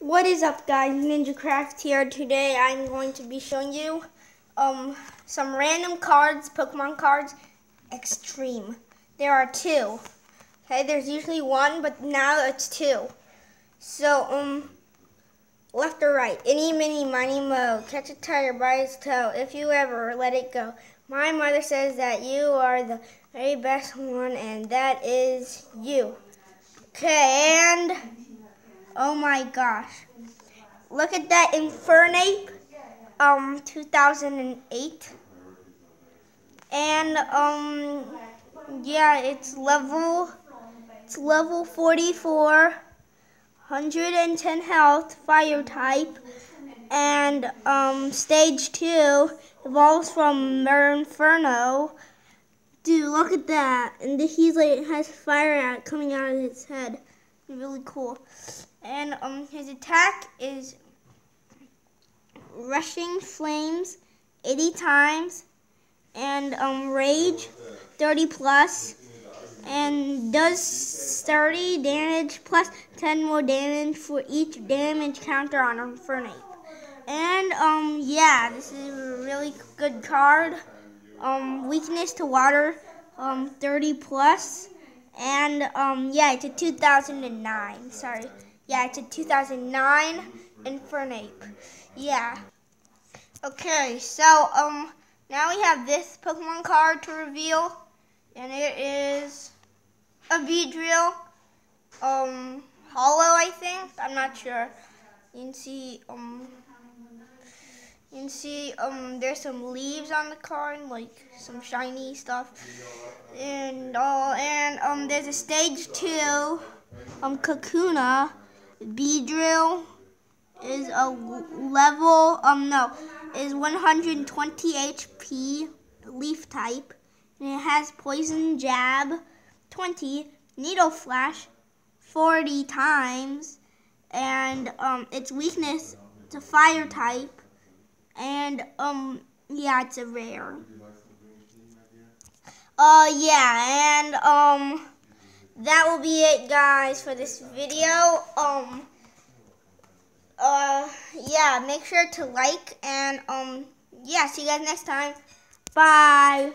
What is up guys, NinjaCraft here. Today I'm going to be showing you um, some random cards, Pokemon cards, Extreme. There are two. Okay, there's usually one, but now it's two. So, um, left or right, any, mini, miny, mo, catch a tiger by its toe, if you ever let it go. My mother says that you are the very best one, and that is you. Okay, and... Oh my gosh. Look at that Infernape, um, 2008. And, um, yeah, it's level, it's level 44, 110 health, fire type. And, um, stage 2 evolves from Inferno. Dude, look at that. And he's like, has fire out coming out of his head. Really cool and um, his attack is rushing flames 80 times and um, rage 30 plus and does 30 damage plus 10 more damage for each damage counter on Infernape. And um yeah, this is a really good card. Um weakness to water um 30 plus and um yeah, it's a 2009. Sorry. Yeah, it's a 2009 Infernape. Yeah. Okay, so um, now we have this Pokemon card to reveal, and it is a Beedrill, um, holo, I think. I'm not sure. You can see um, can see um, there's some leaves on the card, like some shiny stuff, and uh, and um, there's a stage two, um, Kakuna. Beedrill is a level, um, no, is 120 HP, leaf type, and it has poison jab 20, needle flash 40 times, and um, its weakness to fire type, and um, yeah, it's a rare. Uh, yeah, and um, that will be it guys for this video. Um uh yeah make sure to like and um yeah see you guys next time. Bye